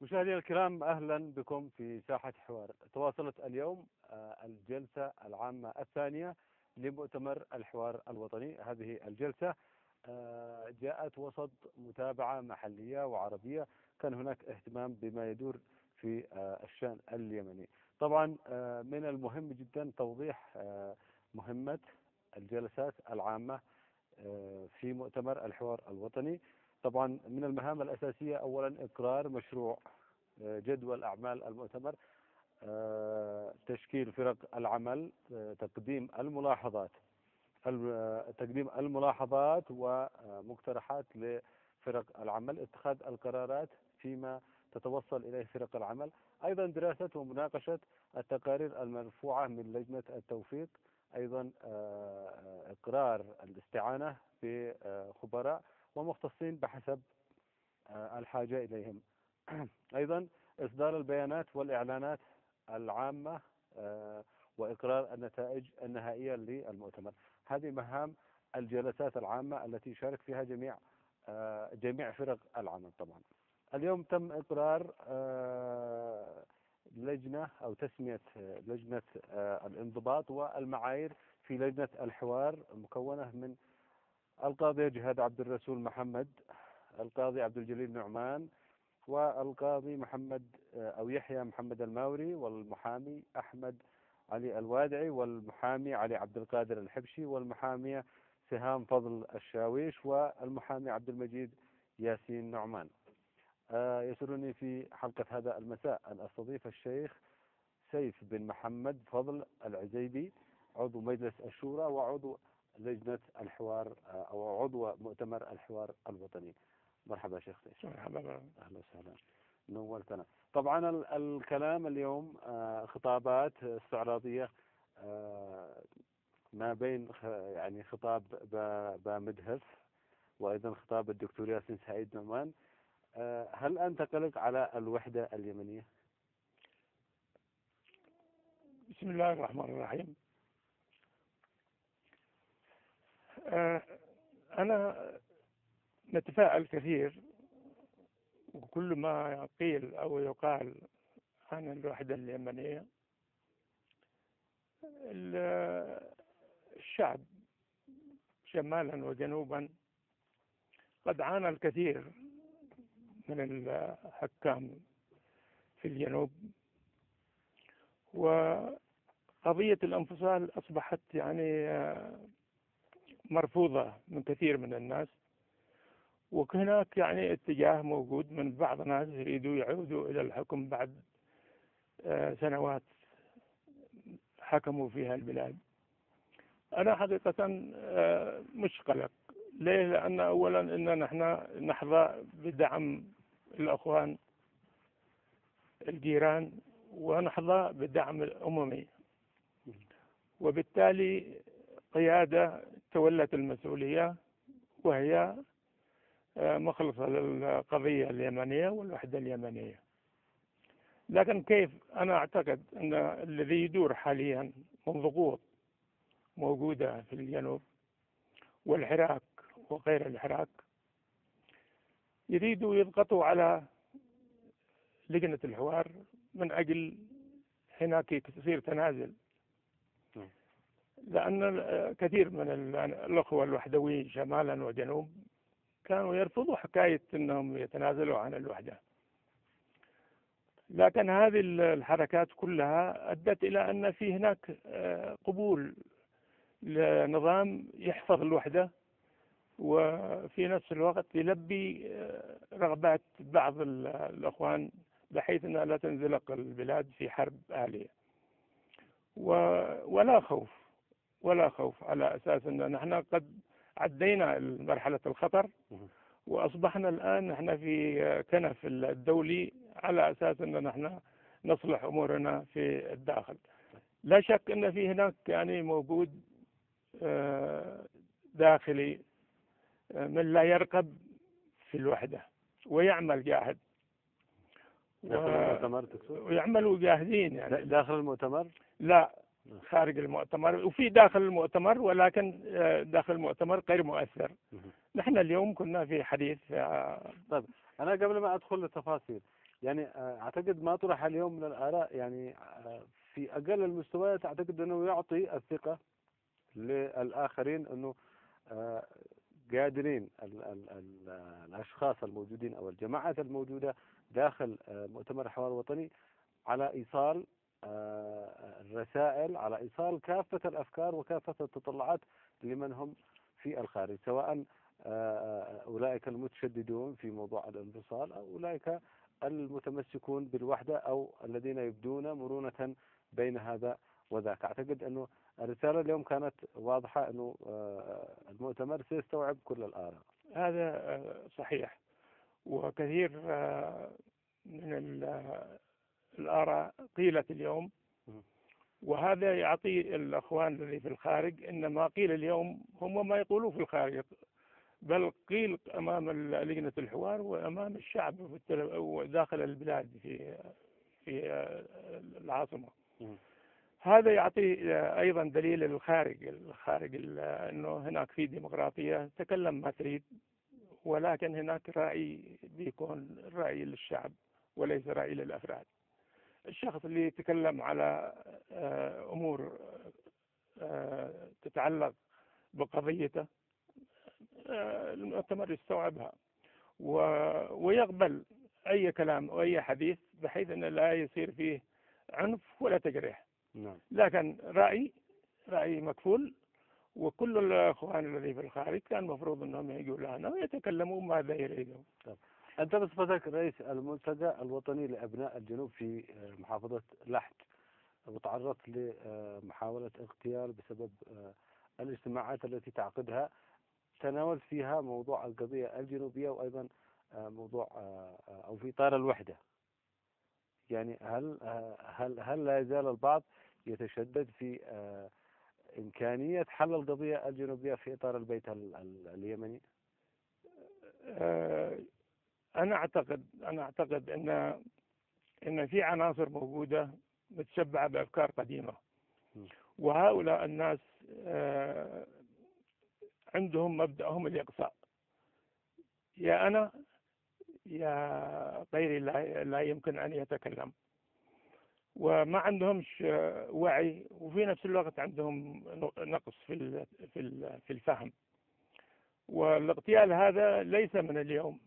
مشاهدينا الكرام أهلا بكم في ساحة حوار تواصلت اليوم آه، الجلسة العامة الثانية لمؤتمر الحوار الوطني. هذه الجلسة آه، جاءت وسط متابعة محلية وعربية. كان هناك اهتمام بما يدور في آه، الشأن اليمني. طبعا من المهم جدا توضيح مهمة الجلسات العامة في مؤتمر الحوار الوطني. طبعا من المهام الأساسية أولا إقرار مشروع آه، جدول أعمال المؤتمر آه، تشكيل فرق العمل آه، تقديم الملاحظات تقديم الملاحظات ومقترحات لفرق العمل اتخاذ القرارات فيما تتوصل إليه فرق العمل أيضا دراسة ومناقشة التقارير المرفوعة من لجنة التوفيق أيضا إقرار الاستعانة بخبراء ومختصين بحسب آه، الحاجة إليهم. أيضا إصدار البيانات والإعلانات العامة آه، وإقرار النتائج النهائية للمؤتمر. هذه مهام الجلسات العامة التي يشارك فيها جميع آه، جميع فرق العمل طبعا. اليوم تم إقرار لجنة أو تسمية لجنة الانضباط والمعايير في لجنة الحوار مكونة من القاضي جهاد عبد الرسول محمد القاضي عبد الجليل نعمان والقاضي محمد أو يحيى محمد الماوري والمحامي أحمد علي الوادعي والمحامي علي عبد القادر الحبشي والمحامية سهام فضل الشاويش والمحامي عبد المجيد ياسين نعمان. آه، يسرني في حلقة هذا المساء أن أستضيف الشيخ سيف بن محمد فضل العزيبي عضو مجلس الشورى وعضو لجنة الحوار آه، أو عضو مؤتمر الحوار الوطني. مرحبا شيخ سيف مرحبا. أهلا وسهلا. نورتنا. طبعا الكلام اليوم آه، خطابات استعراضية آه، ما بين يعني خطاب بمدهف وأيضا خطاب الدكتور ياسين سعيد نعمان. هل أنت قلق على الوحدة اليمنية؟ بسم الله الرحمن الرحيم آه، أنا نتفاءل كثير وكل ما قيل أو يقال عن الوحدة اليمنية الشعب شمالا وجنوبا قد عانى الكثير من الحكام في الجنوب وقضية الانفصال أصبحت يعني مرفوضة من كثير من الناس وهناك يعني اتجاه موجود من بعض الناس يريدوا يعودوا إلى الحكم بعد آه، سنوات حكموا فيها البلاد. أنا حقيقة آه، مش قلق. ليه؟ لأن أولا إن نحن نحظى بدعم الأخوان الجيران ونحظى بدعم الأممي وبالتالي قيادة تولت المسؤولية وهي آه، مخلصة للقضية اليمنية والوحدة اليمنية. لكن كيف؟ أنا أعتقد أن الذي يدور حاليا من ضغوط موجودة في الجنوب والحراك وغير الحراك يريدوا يضغطوا على لجنة الحوار من أجل هناك يصير تنازل لأن كثير من الأخوة الوحدويين شمالا وجنوب كانوا يرفضوا حكاية أنهم يتنازلوا عن الوحدة. لكن هذه الحركات كلها أدت إلى أن في هناك آه، قبول لنظام يحفظ الوحدة وفي نفس الوقت يلبي آه، رغبات بعض الأخوان بحيث أنها لا تنزلق البلاد في حرب آلية. ولا خوف. ولا خوف على أساس أن نحن قد عدينا مرحلة الخطر وأصبحنا الآن نحن في كنف الدولي على أساس أن نحن نصلح أمورنا في الداخل. لا شك أن في هناك يعني موجود آه، داخلي آه، من لا يرقب في الوحدة ويعمل جاهد. داخل المؤتمر ويعملوا جاهدين يعني. داخل المؤتمر؟ لا. خارج المؤتمر وفي داخل المؤتمر ولكن آه، داخل المؤتمر غير مؤثر. نحن اليوم كنا في حديث طيب أنا قبل ما أدخل للتفاصيل يعني آه، أعتقد ما طرح اليوم من الاراء يعني آه، في أقل المستويات أعتقد أنه يعطي الثقة للآخرين أنه آه، قادرين ال ال ال الأشخاص الموجودين أو الجماعات الموجودة داخل مؤتمر الحوار الوطني على إيصال الرسائل على إيصال كافة الأفكار وكافة التطلعات لمن هم في الخارج سواء أولئك المتشددون في موضوع الانفصال أو أولئك المتمسكون بالوحدة أو الذين يبدون مرونة بين هذا وذاك. أعتقد أنه الرسالة اليوم كانت واضحة أنه آه، المؤتمر سيستوعب كل الآراء. هذا آه، صحيح. وكثير آه، من الآراء قيلت اليوم. وهذا يعطي الأخوان الذي في الخارج إن ما قيل اليوم هم ما يقولوه في الخارج بل قيل أمام لجنة الحوار وأمام الشعب وداخل البلاد في في العاصمة. هذا يعطي أيضا دليل للخارج الخارج أنه هناك في ديمقراطية تكلم ما تريد ولكن هناك رأي بيكون رأي للشعب وليس رأي للأفراد. الشخص اللي يتكلم على آه، أمور آه، تتعلق بقضيته المؤتمر يستوعبها ويقبل أي كلام أو أي حديث بحيث أن لا يصير فيه عنف ولا تجريح نعم. لكن رأي رأي مكفول وكل الأخوان الذي في الخارج كان المفروض أنهم يجوا لنا ويتكلموا ماذا يريدون. أنت بصفتك رئيس المنتدى الوطني لأبناء الجنوب في محافظة لحج وتعرضت لمحاولة اغتيال بسبب الاجتماعات التي تعقدها. تناولت فيها موضوع القضية الجنوبية وأيضا آه، موضوع آه، آه، أو في إطار الوحدة. يعني هل هل هل لا يزال البعض يتشدد في إمكانية حل القضية الجنوبية في إطار البيت اليمني؟ أنا أعتقد أنا أعتقد أن أن في عناصر موجودة متشبعة بأفكار قديمة. وهؤلاء الناس عندهم مبدأهم الإقصاء. يا أنا يا غيري لا يمكن أن يتكلم. وما عندهمش وعي وفي نفس الوقت عندهم نقص في في الفهم. والإغتيال هذا ليس من اليوم.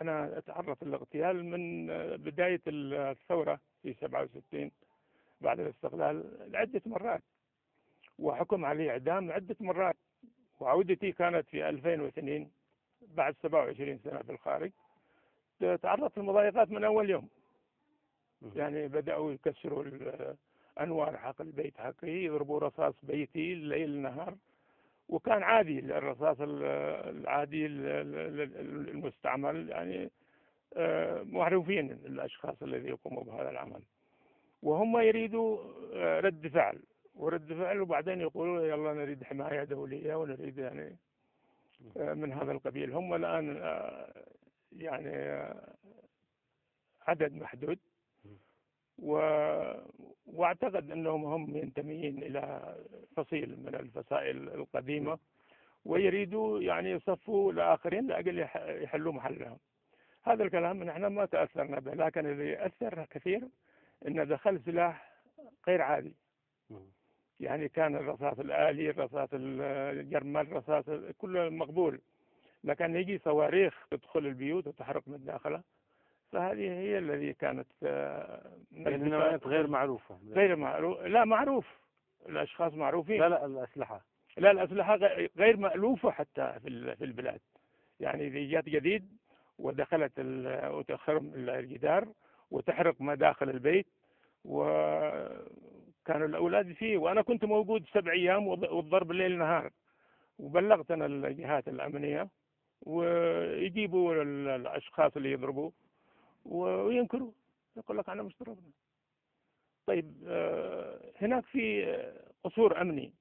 أنا أتعرف الاغتيال من بداية الثورة في 67 بعد الاستقلال عدة مرات وحكم عليه إعدام عدة مرات وعودتي كانت في 2002 بعد 27 سنة في الخارج. تعرضت للمضايقات من أول يوم. يعني بدأوا يكسروا أنوار حق البيت حقي يضربوا رصاص بيتي الليل نهار. وكان عادي الرصاص العادي المستعمل يعني آه، معروفين الأشخاص الذين يقوموا بهذا العمل. وهم يريدوا آه، رد فعل. ورد فعل وبعدين يقولوا يلا نريد حماية دولية ونريد يعني آه، من هذا القبيل. هم الآن يعني عدد محدود. و... واعتقد انهم هم ينتميين إلى فصيل من الفصائل القديمة ويريدوا يعني يصفوا الاخرين لأجل يحلوا محلهم. هذا الكلام نحن ما تأثرنا به لكن اللي يأثر كثير إن دخل سلاح غير عادي. يعني كان الرصاص الآلي الرصاص الجرمال الرصاص كله مقبول. لكن يجي صواريخ تدخل البيوت وتحرق من داخلها فهذه هي الذي كانت آه، يعني نوعيات غير معروفة. غير معروف لا معروف. الأشخاص معروفين. لا لا الأسلحة. لا الأسلحة غير مألوفة حتى في في البلاد. يعني إذا جات جديد ودخلت وتخرم الجدار وتحرق ما داخل البيت و كانوا الأولاد فيه. وأنا كنت موجود سبع أيام والضرب الليل نهار. وبلغت أنا الجهات الأمنية ويجيبوا الأشخاص اللي يضربوا. وينكروا. يقول لك أنا مش ضربنا طيب آه، هناك في قصور أمني.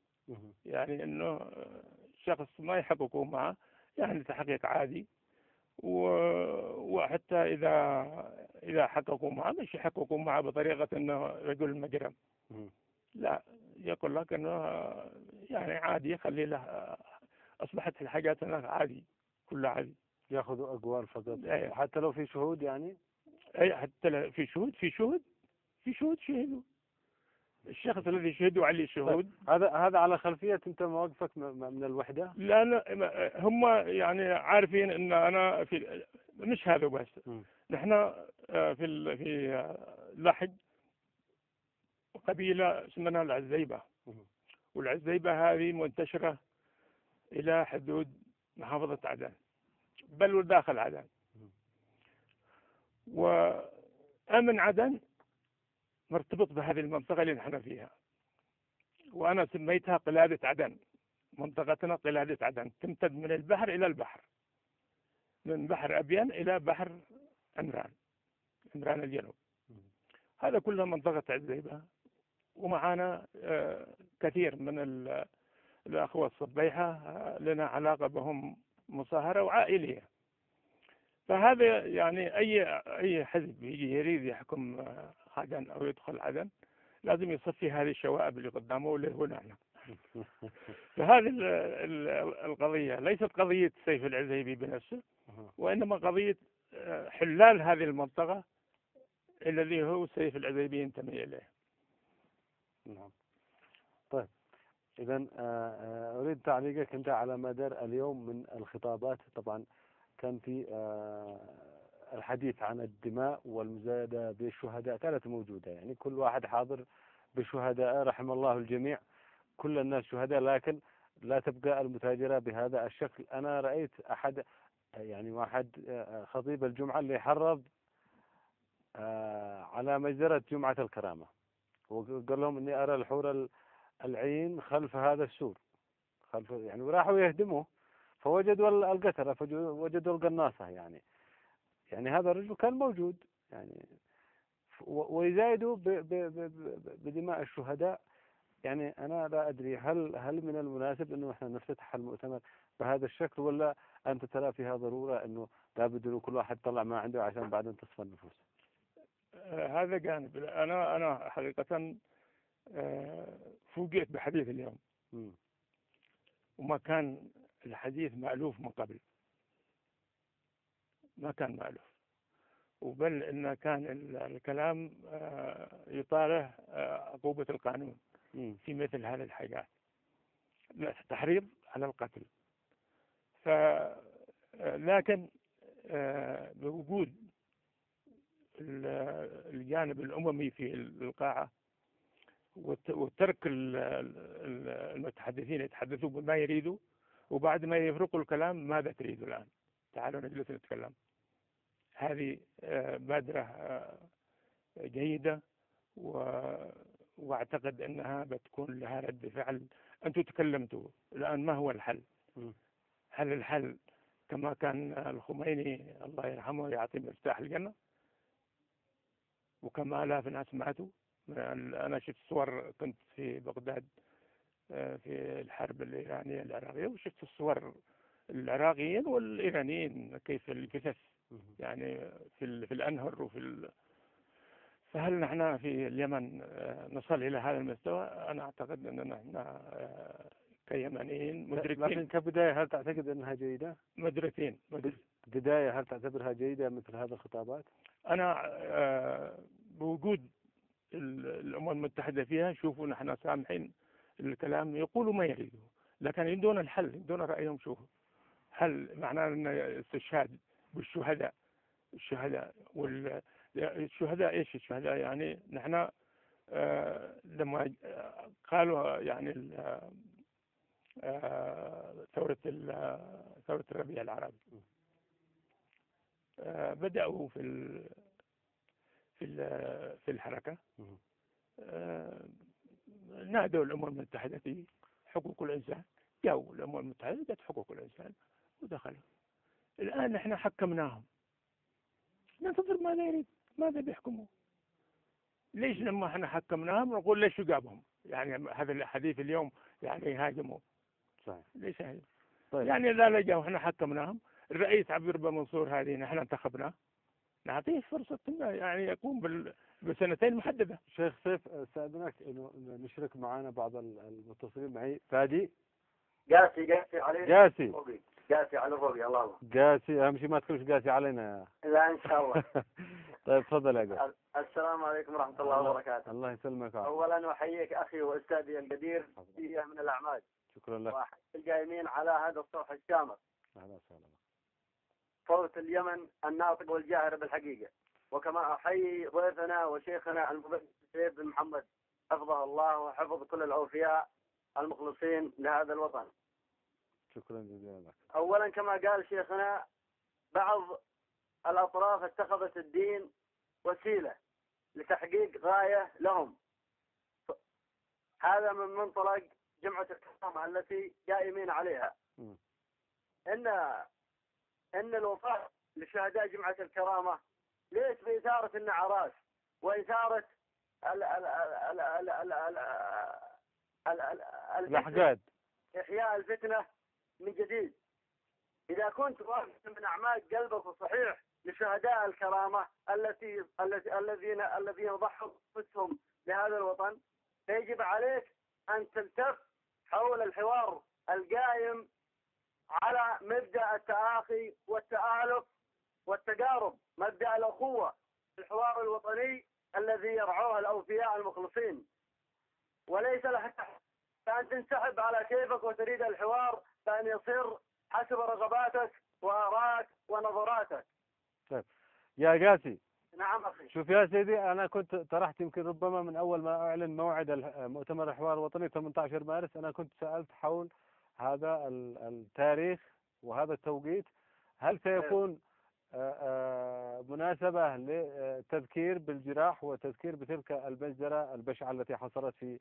يعني أنه شخص ما يحققوا معه يعني تحقيق عادي. وحتى إذا إذا حققوا معه مش يحققوا معه بطريقة أنه رجل مجرم. لا يقول لك إنه يعني عادي خلي له أصبحت الحاجات هناك عادي كلها عادي. ياخذوا أقوال فقط. أيه. حتى لو في شهود يعني؟ حتى في شهود في شهود في شهود شهدوا. الشخص الذي شهدوا عليه شهود. هذا هذا على خلفية أنت مواقفك من الوحدة؟ لا لا هم يعني عارفين إن أنا في مش هذا بس. نحن آه، في في آه، لحج قبيلة اسمها العزيبة. والعزيبة هذه منتشرة إلى حدود محافظة عدن بل وداخل عدن. مم. وأمن عدن مرتبط بهذه المنطقة اللي نحن فيها. وأنا سميتها قلادة عدن. منطقتنا قلادة عدن. تمتد من البحر إلى البحر. من بحر أبين إلى بحر عمران. عمران الجنوب. هذا كله منطقة عزيبة. ومعانا آه، كثير من ال- الأخوة الصبيحة آه، لنا علاقة بهم مصاهرة وعائلية. فهذا يعني أي أي حزب يجي يريد يحكم آه، عدن أو يدخل عدن لازم يصفي هذه الشوائب اللي قدامه واللي هو نحن. فهذه ال- ال- القضية ليست قضية سيف العزيبي بنفسه وإنما قضية آه، حلال هذه المنطقة الذي هو سيف العزيبي ينتمي إليه. نعم. طيب إذا أريد تعليقك أنت على مدار اليوم من الخطابات. طبعا كان في آه، الحديث عن الدماء والمزايدة بالشهداء كانت موجودة. يعني كل واحد حاضر بشهداء رحم الله الجميع. كل الناس شهداء لكن لا تبقى المتاجرة بهذا الشكل. أنا رأيت أحد يعني واحد آه، خطيب الجمعة اللي حرض آه، على مجزرة جمعة الكرامة. وقال لهم إني أرى الحور ال- العين خلف هذا السور. خلف يعني وراحوا يهدموه. فوجدوا ال- القتلة فوجدوا القناصة يعني. يعني هذا الرجل كان موجود يعني. ويزايدوا بدماء الشهداء. يعني أنا لا أدري هل هل من المناسب إنه إحنا نفتتح المؤتمر بهذا الشكل ولا أنت ترى فيها ضرورة إنه لابد إنه كل واحد يطلع ما عنده عشان بعدين تصفى النفوس. آه، هذا جانب. أنا أنا حقيقة آه، فوجئت بحديث اليوم. مم. وما كان الحديث مألوف من قبل. ما كان مألوف. وبل إن كان ال- الكلام آه، يطالع آه، عقوبة القانون. في مثل هذه الحاجات. تحريض على القتل. ف آه، لكن بوجود ال- الجانب الأممي في القاعة وت- وترك ال- ال- المتحدثين يتحدثوا بما يريدوا وبعد ما يفرقوا الكلام ماذا تريدوا الآن؟ تعالوا نجلس نتكلم. هذه آه، بادرة آه، جيدة و- واعتقد أنها بتكون لها رد فعل. أنتم تكلمتوا الآن ما هو الحل؟ هل الحل كما كان الخميني الله يرحمه يعطي مفتاح الجنة؟ وكما الاف الناس ماتوا. أنا شفت صور كنت في بغداد. في الحرب الإيرانية العراقية وشفت الصور العراقيين والإيرانيين كيف الجثث. يعني في في الأنهر وفي ال... فهل نحن في اليمن آه، نصل إلى هذا المستوى؟ أنا أعتقد أننا نحن آه، كيمنيين لكن مدركين كبداية هل تعتقد أنها جيدة؟ مدركين مدرك. بداية هل تعتبرها جيدة مثل هذه الخطابات؟ أنا آه، بوجود ال- الأمم المتحدة فيها شوفوا نحن سامحين الكلام يقولوا ما يريدوا لكن يدون الحل يدون رأيهم شوفوا هل معناه إن استشهاد بالشهداء الشهداء وال الشهداء إيش الشهداء؟ يعني نحن آه، لما آه، قالوا يعني آه، ثورة ثورة الربيع العربي. آه، بدأوا في ال في ال- في الحركة. آه، نادوا الأمم المتحدة في حقوق الإنسان. جاءوا الأمم المتحدة جت حقوق الإنسان ودخلوا الآن نحن حكمناهم. ننتظر ماذا يريد ماذا بيحكموا ليش لما إحنا حكمناهم نقول ليش جابهم؟ يعني هذا الحديث اليوم يعني يهاجموا صحيح. ليش هاجموا طيب. يعني لا لجوا إحنا حكمناهم. الرئيس عبد الرب منصور هذه نحن انتخبناه. نعطيه فرصة إنه يعني يقوم بال... بسنتين محددة شيخ سيف استاذنك إنه إنه نشرك معنا بعض ال- المتصلين معي. فادي؟ قاسي قاسي عليه قاسي قاسي على الربي الله الله. قاسي أهم شيء ما تكونش قاسي علينا. لا إن شاء الله. طيب تفضل يا قاسي السلام عليكم ورحمة الله وبركاته. الله يسلمك ويعافيك. أولا أحييك أخي وأستاذي القدير في من الأعمال. شكرا لك. القائمين على هذا الصوت الشامخ أهلا وسهلا. صوت اليمن الناطق والجاهر بالحقيقة. وكما أحيي ضيفنا وشيخنا المبشر سيد بن محمد حفظه الله وحفظ كل الأوفياء المخلصين لهذا الوطن. شكرا جزيلا لك. أولا كما قال شيخنا بعض الأطراف اتخذت الدين وسيلة لتحقيق غاية لهم. هذا من منطلق جمعة الكرامة التي قائمين عليها. مم. إن أن الوفاء لشهداء جمعة الكرامة ليس بإثارة النعراس وإثارة الأحقاد إحياء الفتنة من جديد إذا كنت واحد من أعمال قلبك الصحيح لشهداء الكرامة التي الذين الذين ضحوا أنفسهم لهذا الوطن فيجب عليك أن تلتف حول الحوار القائم على مبدأ التآخي والتآلف والتقارب مبدأ الأخوة الحوار الوطني الذي يرعوه الأوفياء المخلصين. وليس لك فأن تنسحب على كيفك وتريد الحوار فأن يصير حسب رغباتك وآرائك ونظراتك. يا قاسي. نعم أخي. شوف يا سيدي أنا كنت طرحت يمكن ربما من أول ما أعلن موعد مؤتمر الحوار الوطني 18 مارس أنا كنت سألت حول هذا ال- التاريخ وهذا التوقيت. هل سيكون آه، آه، مناسبة للتذكير بالجراح والتذكير بتلك المجزرة البشعة التي حصلت في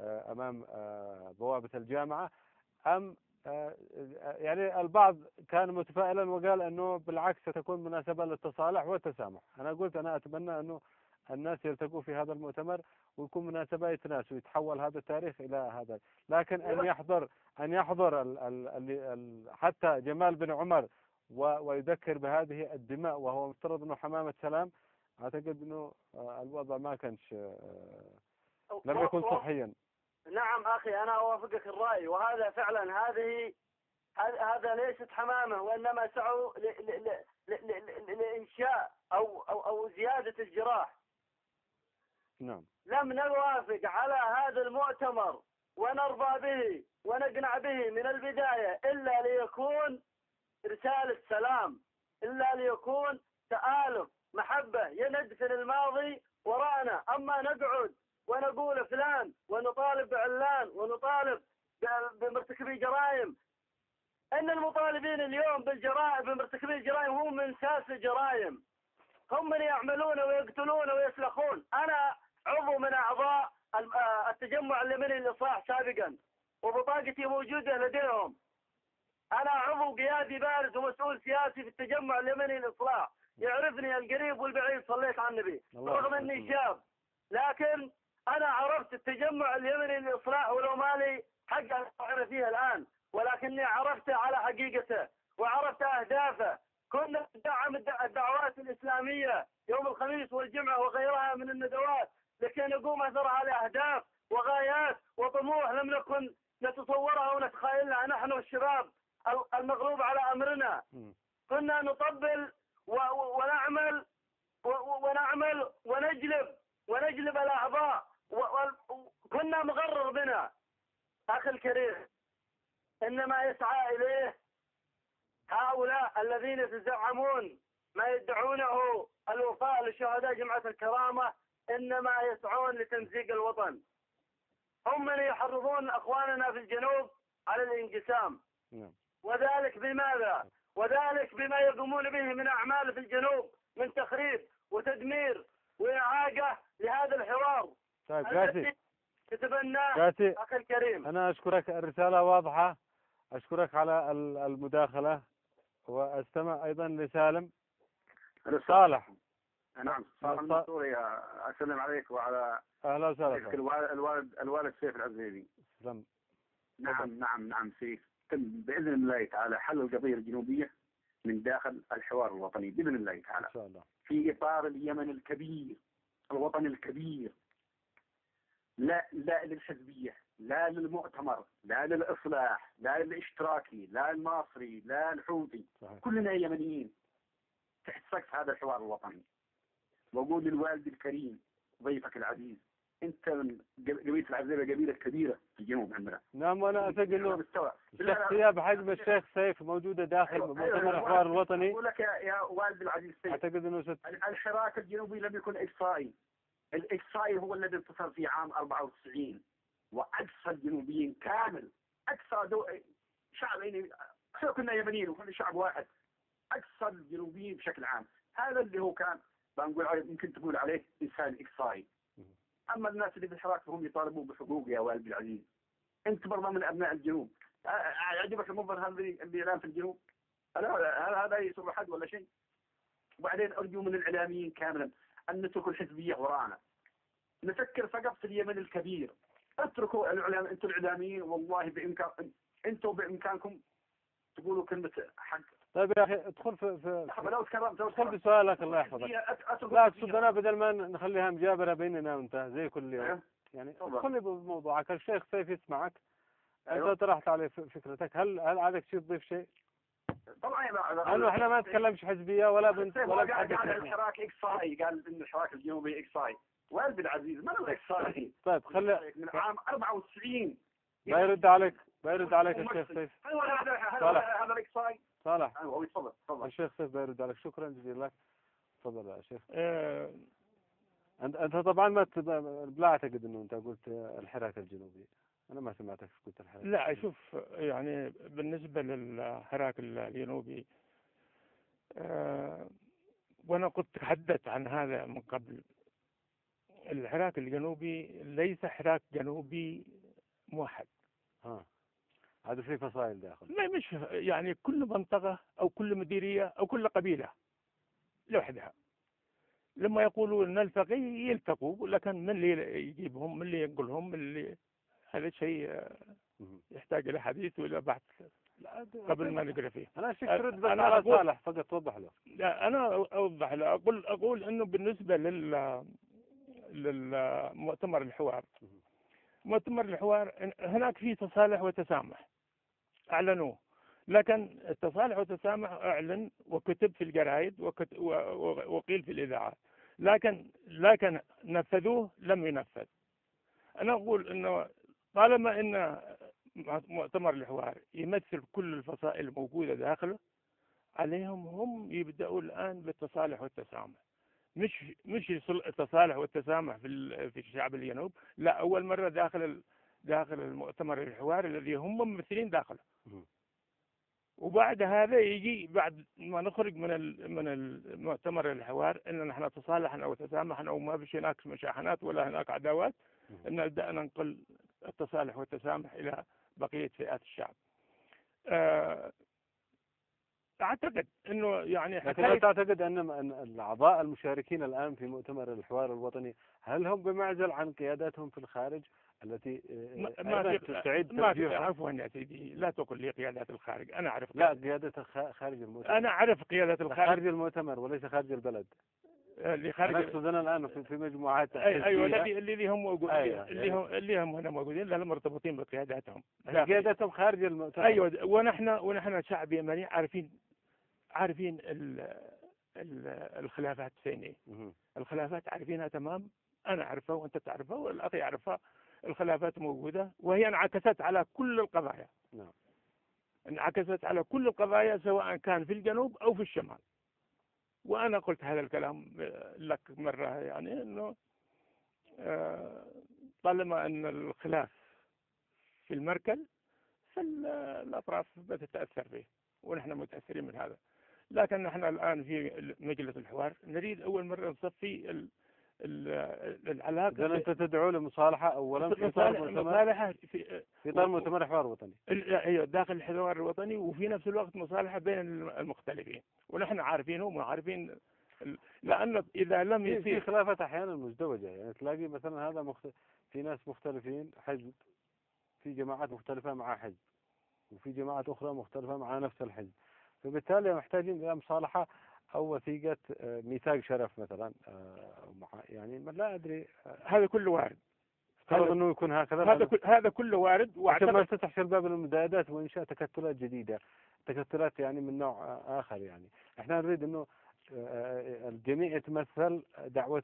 آه، أمام بوابة الجامعة؟ أم يعني البعض كان متفائلا وقال أنه بالعكس ستكون مناسبة للتصالح والتسامح. أنا قلت أنا أتمنى أنه الناس يلتقوا في هذا المؤتمر ويكون مناسبة يتناسوا يتحول هذا التاريخ إلى هذا. لكن أن يحضر أن يحضر ال ال ال ال حتى جمال بن عمر ويذكر بهذه الدماء وهو مفترض أنه حمامة سلام أعتقد أنه آه، الوضع ما كانش آه، لم يكن صحيا. نعم أخي أنا أوافقك الرأي وهذا فعلا هذه هذا ليست حمامة وإنما سعوا لإنشاء أو أو أو زيادة الجراح. نعم. لم نوافق على هذا المؤتمر ونرضى به ونقنع به من البداية إلا ليكون رسالة سلام إلا ليكون تآلف محبة. يندفن الماضي وراءنا أما نقعد ونقول فلان ونطالب بعلان ونطالب بمرتكبي جرائم. إن المطالبين اليوم بالجرائم بمرتكبي الجرائم هم من ساس الجرائم. هم من يعملون ويقتلون ويسلخون. أنا عضو من اعضاء ال- آه، التجمع اليمني للاصلاح سابقا. وبطاقتي موجودة لديهم. أنا عضو قيادي بارز ومسؤول سياسي في التجمع اليمني للاصلاح. يعرفني القريب والبعيد صليت على النبي. رغم. اني شاب لكن أنا عرفت التجمع اليمني للاصلاح ولو مالي حق أن اعرف فيها الآن. ولكني عرفته على حقيقته وعرفت أهدافه. كنا ندعم الدع- الدعوات الإسلامية يوم الخميس والجمعة وغيرها من الندوات. لكي نقوم اثرها لاهداف وغايات وطموح لم نكن نتصورها ونتخيلها نحن الشباب ال- المغلوب على أمرنا مم. كنا نطبل ونعمل ونعمل ونجلب ونجلب و- كنا مغرر بنا أخي الكريم إنما يسعى إليه هؤلاء الذين يتزعمون ما يدعونه الوفاء لشهداء جمعة الكرامة إنما يسعون لتمزيق الوطن. هم من يحرضون أخواننا في الجنوب على الانقسام. نعم. وذلك بماذا؟ وذلك بما يقومون به من أعمال في الجنوب من تخريب وتدمير وإعاقة لهذا الحوار. طيب قاسي الذي يتبناه قاسي أخي الكريم. أنا أشكرك. الرسالة واضحة. أشكرك على ال- المداخلة. وأستمع أيضا لسالم. صالح. نعم. صالح صالح المنصوري أسلم عليك وعلى أهلا وسهلا. الوالد الوالد الوالد سيف العزيزي. تسلم نعم نعم نعم سيف. تم بإذن الله تعالى حل القضية الجنوبية من داخل الحوار الوطني بإذن الله تعالى. إن شاء الله. في إطار اليمن الكبير الوطن الكبير. لا لا للحزبية لا للمؤتمر لا للإصلاح لا للاشتراكي لا الناصري لا الحوثي كلنا يمنيين تحت سقف هذا الحوار الوطني. واقول للوالد الكريم ضيفك العزيز. انت من قبيله العزيبه قبيله كبيره في الجنوب عندنا. نعم وأنا أعتقد إنه مستوى الشخصيه بحجم الشيخ سيف موجودة داخل أيوة، مؤتمر أيوة، الحوار الوطني. أقول لك يا, يا والد العزيز سيف. أعتقد إنه ست الحراك الجنوبي لم يكن اقصائي الاقصائي هو الذي انتصر في عام 94 وأقصى الجنوبيين كامل. أقصى دو... شعب يعني إحنا كنا يمنيين وكنا شعب واحد. أقصى الجنوبيين بشكل عام. هذا اللي هو كان بنقول عليه ممكن تقول عليه انسان اقصائي أما الناس اللي في الحراك فهم يطالبون بحقوق يا والدي العزيز. أنت برضه من أبناء الجنوب. يعجبك المنظر هذا اللي الان في الجنوب؟ هل هذا يسر حد ولا شيء؟ وبعدين أرجو من الإعلاميين كاملا أن نتركوا الحزبية ورانا. نفكر فقط في اليمن الكبير. اتركوا الاعلام أنتم الإعلاميين والله بامكان أنتم بإمكانكم تقولوا كلمة حق طيب يا أخي ادخل في, في ادخل بسؤالك الله يحفظك لا. اقصد أنا بدل ما نخليها مجابرة بيننا وأنت زي كل يوم أيوه. يعني. ادخل بموضوعك الشيخ سيف يسمعك أيوه. انت طرحت عليه فكرتك هل هل عندك شيء تضيف شيء؟ طبعا يا لأنه إحنا ما نتكلمش حزبية ولا بنت ولا قال نحن. الحراك اكساي قال ان الحراك الجنوبي اكساي والد العزيز من هو اكساي؟ طيب خلي من عام 94 بيرد عليك بيرد عليك الشيخ سيف. صالح. هذا الاكساي؟ صالح. أيوه تفضل تفضل الشيخ سيف بيرد عليك. شكرا جزيلا. لك تفضل يا شيخ. آه، انت أنت طبعا ما. لا اعتقد إنه أنت قلت الحراك الجنوبي. أنا ما سمعتك قلت الحراك لا شوف يعني بالنسبة للحراك الجنوبي آه، وأنا قد تحدثت عن هذا من قبل. الحراك الجنوبي ليس حراك جنوبي موحد. ها. هذا في فصائل داخل. ما مش يعني كل منطقة أو كل مديرية أو كل قبيلة لوحدها. لما يقولوا نلتقي يلتقوا لكن من اللي يجيبهم من اللي ينقلهم من اللي هذا شيء آه،. يحتاج إلى حديث وإلى بحث قبل ما نقرأ فيه. أنا أنا- ترد بس على صالح فقط توضح له. لا أنا أوضح له. أقول أقول إنه بالنسبة لل للمؤتمر الحوار. مؤتمر الحوار هناك في تصالح وتسامح. أعلنوه. لكن التصالح والتسامح أعلن وكتب في و- وقيل في الإذاعات لكن لكن نفذوه لم ينفذ. أنا أقول إنه طالما إن مؤتمر الحوار يمثل كل الفصائل الموجودة داخله عليهم هم يبدأوا الآن بالتصالح والتسامح. مش مش التصالح والتسامح في في الشعب الجنوب لا أول مرة داخل داخل المؤتمر الحواري الذي هم ممثلين داخله. وبعد هذا يجي بعد ما نخرج من من المؤتمر الحوار ان نحن تصالحنا وتسامحنا وما فيش هناك مشاحنات ولا هناك عداوات إن نبدأ ننقل التصالح والتسامح إلى بقية فئات الشعب. آه، أعتقد إنه يعني لكن هل تعتقد أن الأعضاء المشاركين الآن في مؤتمر الحوار الوطني هل هم بمعزل عن قياداتهم في الخارج التي آه، ما في تعيد ما في؟ عفوا يا سيدي لا تقل لي قيادات الخارج أنا أعرف لا قيادة الخ- خارج المؤتمر. أنا أعرف قيادات الخارج. خارج المؤتمر وليس خارج البلد. اللي أنا خارج أقصد أنا الآن في, في مجموعات أي أيوه الذي الذي هم موجودين أيوة، اللي هم اللي هم هنا موجودين لا مرتبطين بقياداتهم. قيادتهم خارج المؤتمر. أيوه ونحن ونحن شعب يمني عارفين عارفين ال ال الخلافات فين إيه. الخلافات عارفينها تمام أنا أعرفها وأنت تعرفها والاخ يعرفها الخلافات موجودة وهي انعكست على كل القضايا نعم. انعكست على كل القضايا سواء كان في الجنوب أو في الشمال وأنا قلت هذا الكلام لك مرة يعني إنه آه، طالما أن الخلاف في المركز فالاطراف بتتأثر فيه ونحن متأثرين من هذا لكن نحن الآن في مجلس الحوار نريد أول مرة نصفي ال- ال- العلاقة إذا أنت تدعو لمصالحة اولا في مؤتمر مصالحة في في إطار مؤتمر حوار وطني. ال- أيوه داخل الحوار الوطني وفي نفس الوقت مصالحة بين الم- المختلفين. ونحن عارفينهم وعارفين لأنه إذا لم في في يصير خلافات أحيانا مزدوجة. يعني تلاقي مثلا هذا مخت... في ناس مختلفين حزب. في جماعات مختلفة مع حزب. وفي جماعات أخرى مختلفة مع نفس الحزب. فبالتالي محتاجين إلى مصالحة أو وثيقة آه، ميثاق شرف مثلا آه، أو يعني ما- لا أدري هذا كله وارد. افترض إنه يكون هكذا هذا كل هذا كله وارد عشان ما واعتقد يفتحش الباب للمداهدات وإنشاء تكتلات جديدة. تكتلات يعني من نوع آه، آخر يعني. إحنا نريد إنه آه، الجميع يتمثل دعوة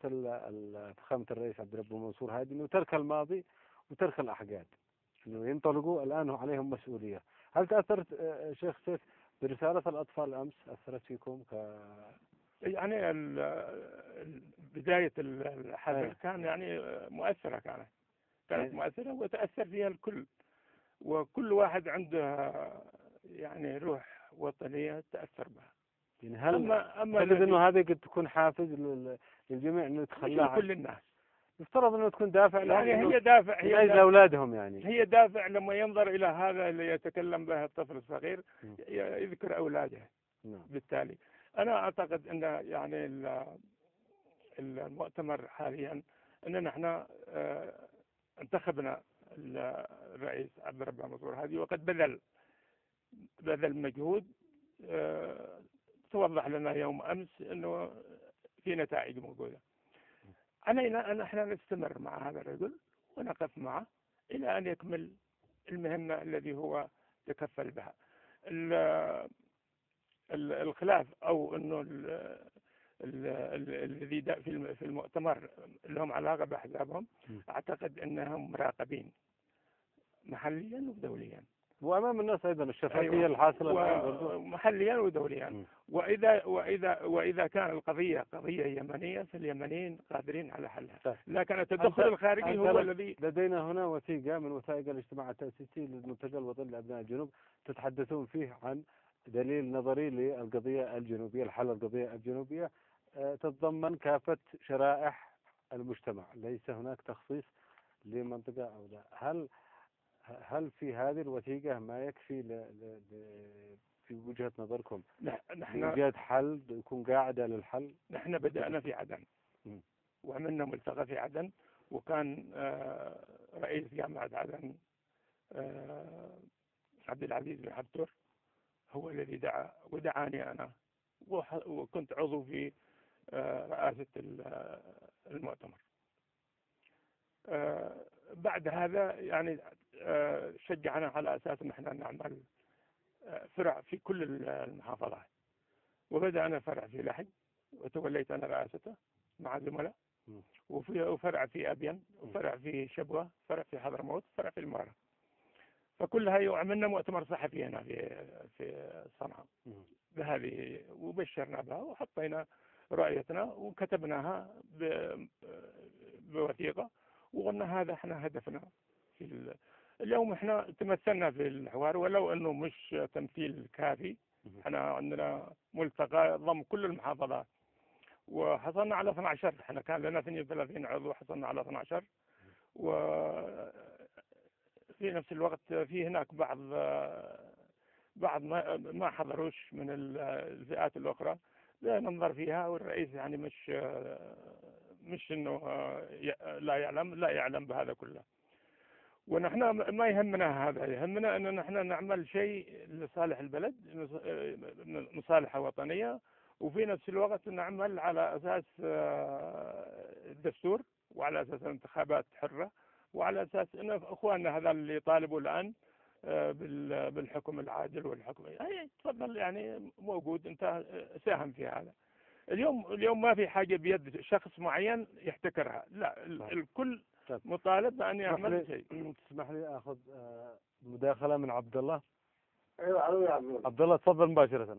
فخامة الرئيس عبد الرب منصور هادي إنه ترك الماضي وترك الأحقاد. إنه ينطلقوا الآن عليهم مسؤولية. هل تأثرت آه، شيخ سيف برسالة الأطفال أمس أثرت فيكم ك يعني بداية ال- الحفل أيه. كان يعني مؤثرة كانت كانت أيه. مؤثرة وتأثر فيها الكل وكل واحد عنده يعني روح وطنية تأثر بها يعني هل أما أما إنه هذه قد تكون حافز لل- للجميع مش يتخلى عن لكل الناس يفترض إنه تكون دافع يعني هي دافع هي دافع, لاولادهم يعني. هي دافع لما ينظر إلى هذا اللي يتكلم به الطفل الصغير يذكر أولاده. نعم. بالتالي أنا أعتقد أن يعني ال- المؤتمر حاليا أننا إحنا آه، انتخبنا ال- الرئيس عبد الرب منصور هادي وقد بذل بذل مجهود آه، توضح لنا يوم أمس أنه في نتائج علينا أن إحنا نستمر مع هذا الرجل ونقف معه إلى أن يكمل المهمة الذي هو تكفل بها ال- ال- الخلاف أو أنه ال- ال- ال- الذي في الم- في المؤتمر لهم علاقة بأحزابهم. أعتقد أنهم مراقبين محليا ودوليا وأمام الناس أيضا الشفافية أيوة. الحاصلة برضو ومحليا ودوليا م. وإذا وإذا وإذا كان القضية قضية يمنية فاليمنيين قادرين على حلها طيب. لكن التدخل أنت- الخارجي أنت هو لك- الذي لدينا هنا وثيقة من وثائق الاجتماع التأسيسي للمنتدى الوطني لأبناء الجنوب تتحدثون فيه عن دليل نظري للقضية الجنوبية الحل القضية الجنوبية آه، تتضمن كافة شرائح المجتمع ليس هناك تخصيص لمنطقة أو لا هل هل في هذه الوثيقة ما يكفي ل... ل... ل... في وجهة نظركم؟ نح- نحن ايجاد حل يكون قاعدة للحل؟ نحن بدأنا في عدن. م. وعملنا ملتقى في عدن وكان آه، رئيس جامعة عدن آه، عبد العزيز بن حبتور هو الذي دعا ودعاني أنا. وكنت عضو في آه، رئاسة ال- المؤتمر. بعد هذا يعني آه، شجعنا على أساس أن إحنا نعمل آه، فرع في كل المحافظات. وبدأنا فرع في لحج وتوليت أنا رئاسته مع زملاء. وفي وفرع في أبين وفرع في شبوة فرع في حضرموت فرع في المارة فكل هاي وعملنا مؤتمر صحفي هنا في في صنعاء. بهذه وبشرنا بها وحطينا رؤيتنا وكتبناها بوثيقة. وقلنا هذا إحنا هدفنا في ال... اليوم إحنا تمثلنا في الحوار ولو انه مش تمثيل كافي. إحنا عندنا ملتقى ضم كل المحافظات. وحصلنا على 12 إحنا كان لنا 32 عضو حصلنا على 12 و في نفس الوقت في هناك بعض بعض ما ما حضروش من ال- الفئات الأخرى. لا ننظر فيها والرئيس يعني مش مش إنه ي- لا يعلم لا يعلم بهذا كله. ونحن ما يهمنا هذا يهمنا ان نحن نعمل شيء لصالح البلد مص- مصالحة وطنية وفي نفس الوقت نعمل على أساس آه، الدستور وعلى أساس الانتخابات حرة وعلى أساس ان إخواننا هذا اللي طالبوا الآن آه، بال- بالحكم العادل والحكم يعني تفضل يعني موجود انت آه، ساهم في هذا. اليوم اليوم ما في حاجة بيد شخص معين يحتكرها. لا ال- نعم. الكل طيب. مطالب بأن يعمل شيء. تسمح لي أخذ آه، مداخلة من عبد الله؟ أيوه عبد عبد الله تفضل مباشرة.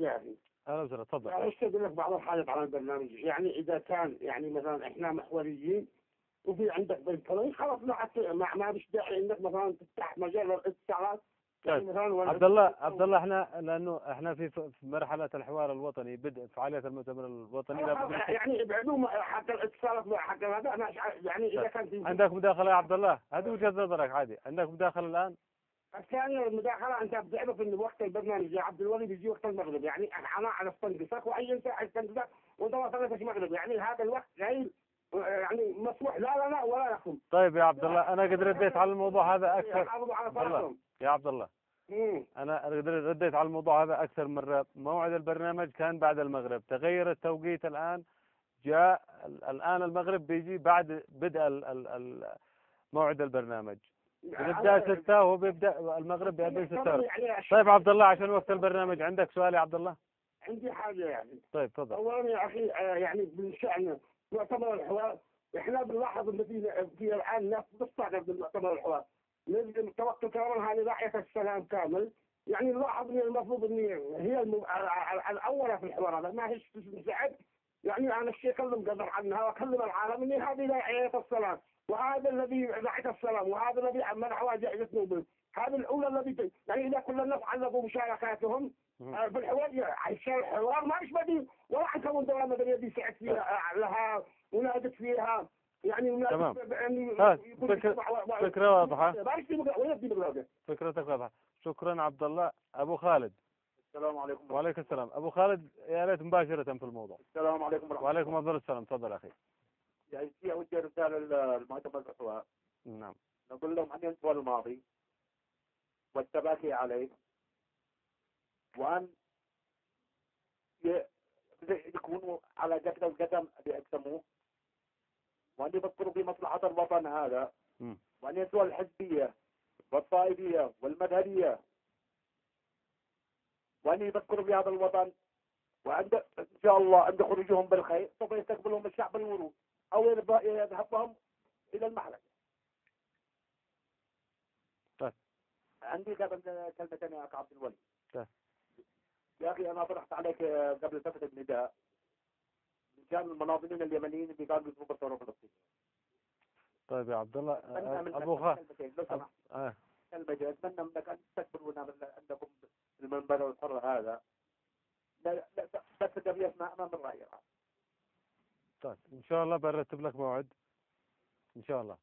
يا أخي؟ أهلا وسهلا تفضل. يعني اشتد لك بعض الحاجات على البرنامج. يعني إذا كان يعني مثلا إحنا محوريين وفي عندك بنك خلاص ما ما ما فيش داعي انك مثلا تفتح مجال للاتصالات طيب. عبد الله عبد الله إحنا لأنه إحنا في في مرحلة الحوار الوطني بدء فعالية المؤتمر الوطني يعني ابعدوا حق الاتصالات حق هذا أنا يعني إذا طيب. كان في عندك مداخلة يا عبد الله؟ هذه وجهة نظرك عادي. عندك مداخلة الآن؟ الثانية المداخلة أنت بتعرف إن وقت البرنامج يا عبد الولي بيجي وقت المغرب يعني أنا على استنقصك وأي ساعة استنقصك وأنت ما صليتش مغرب يعني هذا الوقت غير يعني مسموح لا لا لا ولا لكم طيب يا عبد الله أنا قد رديت على الموضوع هذا أكثر. على يا عبد الله. أنا قد رديت على الموضوع هذا أكثر مرة. موعد البرنامج كان بعد المغرب. تغير التوقيت الآن جاء ال- الآن المغرب بيجي بعد بدء موعد البرنامج. بنبدأ ستة وهو بيبدا المغرب بيبدأ ستة. طيب عبد الله عشان وقت البرنامج عندك سؤال يا عبد الله؟ عندي حاجة يعني. طيب تفضل. اولا يا أخي يعني من شان مؤتمر الحوار إحنا بنلاحظ إن في الآن ناس بتستعجب بالمؤتمر الحوار. لازم توقف كمان هذه ناحيه السلام كامل. يعني نلاحظ إن المفروض إن هي الم- ال- ال- الأولى في الحوار هذا. ما هيش تساعد يعني أنا الشيء كلم قدر عنها واكلم العالم إن هذه ناحيه السلام. وهذا الذي ناحيه السلام. وهذا الذي منحها جائزه نوبل هذه الأولى الذي يعني إذا كل الناس علقوا مشاركاتهم. آه، في الحوار عشان الحوار ما مش بديل. ولا حكموا دولة مدنية دي سعت فيها آه، لها ونادت فيها. يعني ونادت تمام. يعني فكرة- واضحة. فكرتك واضحة. شكرا عبد الله أبو خالد. السلام عليكم. وعليكم السلام. أبو خالد يا ريت مباشرة في الموضوع. السلام عليكم ورحمة وعليكم أفضل السلام. تفضل أخي. يعني في أوجه رسالة للمؤتمر الأسواق نعم. نقول لهم أن ينسوا الماضي والتباكي عليه. وأن ي- يكونوا على قدر القدم اللي أقدموه وأن يفكروا في مصلحة الوطن هذا. وأن ينسوا الحزبية والطائفية والمذهبية. وأن يفكروا في هذا الوطن. وعند إن شاء الله عند خروجهم بالخير سوف يستقبلهم الشعب الورود. أو يذهب- بهم إلى المحرقة طيب. عندي قبل كلمتين يا أخ عبد الولي طيب. يا أخي أنا طرحت عليك قبل فترة النداء كان المناضلين اليمنيين اللي قالوا يضربوا بالثورة الفلسطينية. طيب يا عبد الله أه، منك أبو خالد لو سمحت أتمنى منك أن تستقبلونا من عندكم المنبر الحر هذا. لا لا بس قضيتنا أمام الرأي العام. طيب إن شاء الله برتب لك موعد. إن شاء الله.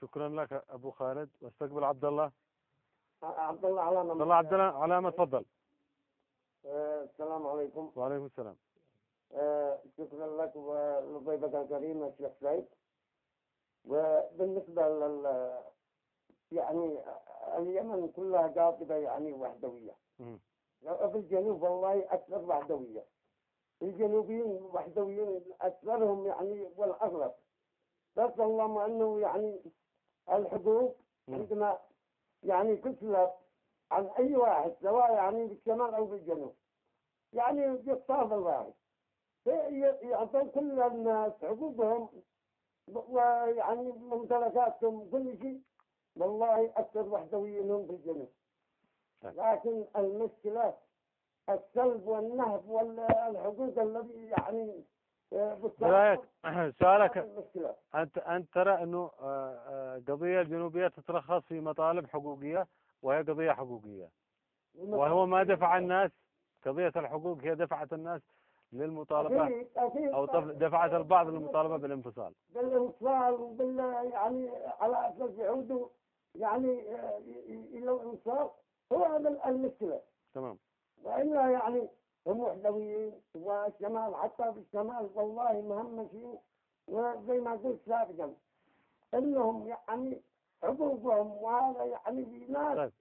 شكرا لك أبو خالد. واستقبل عبد الله عبد الله علامه عبد الله عبد الله علامة تفضل. السلام عليكم. وعليكم السلام. شكرا لك ولضيفك الكريم الشيخ سعيد. وبالنسبة لل يعني اليمن كلها قاطبة يعني وحدوية. في الجنوب والله أكثر وحدوية. الجنوبيين وحدويين أكثرهم يعني والأغلب بس اللهم أنه يعني الحقوق. عندنا يعني تسلب عن أي واحد سواء يعني بالشمال أو بالجنوب. يعني بالطرف الواحد. يعطون كل الناس حقوقهم. ويعني ممتلكاتهم كل شيء. والله أكثر وحدويين في الجنوب طيب. لكن المشكلة السلب والنهب والحقوق الذي يعني آه، بداية بالتعاطف سؤالك. أنت أنت ترى أنه آه، آه، قضية الجنوبية تترخص في مطالب حقوقية وهي قضية حقوقية. وهو ما دفع الناس قضية الحقوق هي دفعت الناس للمطالبة أكيد أكيد أو دفعت البعض للمطالبة بالانفصال. بالانفصال وبال يعني على أساس يعودوا يعني آه، إلى الانصاف هو هذا المشكلة تمام. وإلا يعني هم وحدويين والشمال حتى في الشمال والله مهمشين وزي ما قلت سابقا إنهم يعني حقوقهم وهذا يعني في ناس